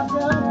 of the